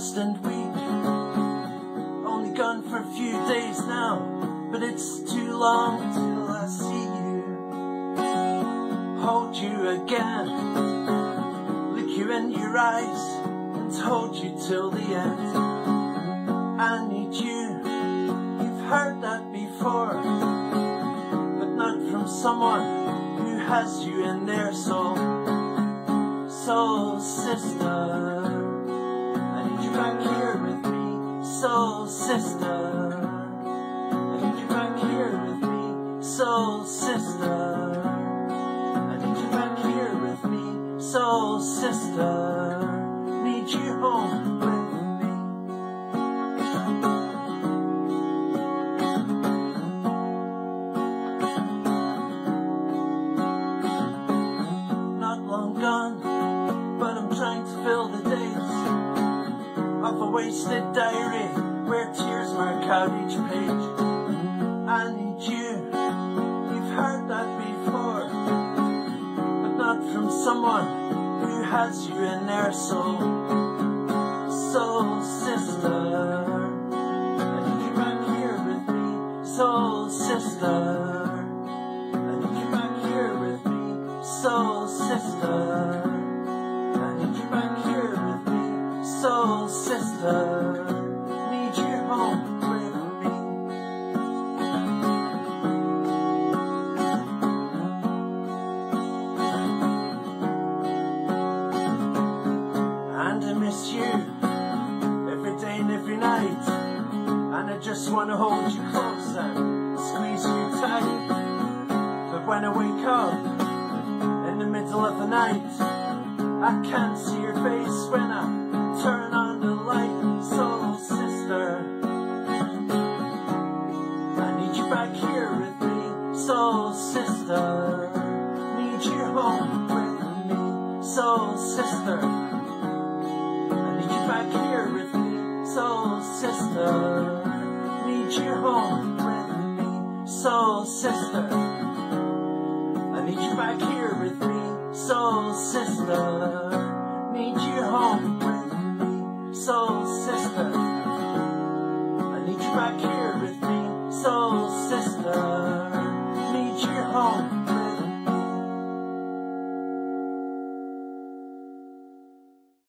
lost and weak. Only gone for a few days now, but it's too long till I see you. Hold you again, look you in your eyes, and hold you till the end. I need you, you've heard that before, but not from someone who has you in their soul. Soul sister, sister, I need you back here with me. Soul sister, I need you back here with me. Soul sister, need you home with me. Not long gone, but I'm trying to fill the days of a wasted diary where tears mark out each page. I need you, you've heard that before, but not from someone who has you in their soul. Soul sister, I need you back here with me. Soul sister. I need you back here with me, soul sister. I need you back here with me, soul sister. Night. And I just wanna hold you close and squeeze you tight. But when I wake up in the middle of the night, I can't see your face when I sister, need you home with me. Soul sister, I need you back here with me. Soul sister, need you home with me. Soul sister, I need you back here with me. Soul sister, need you home.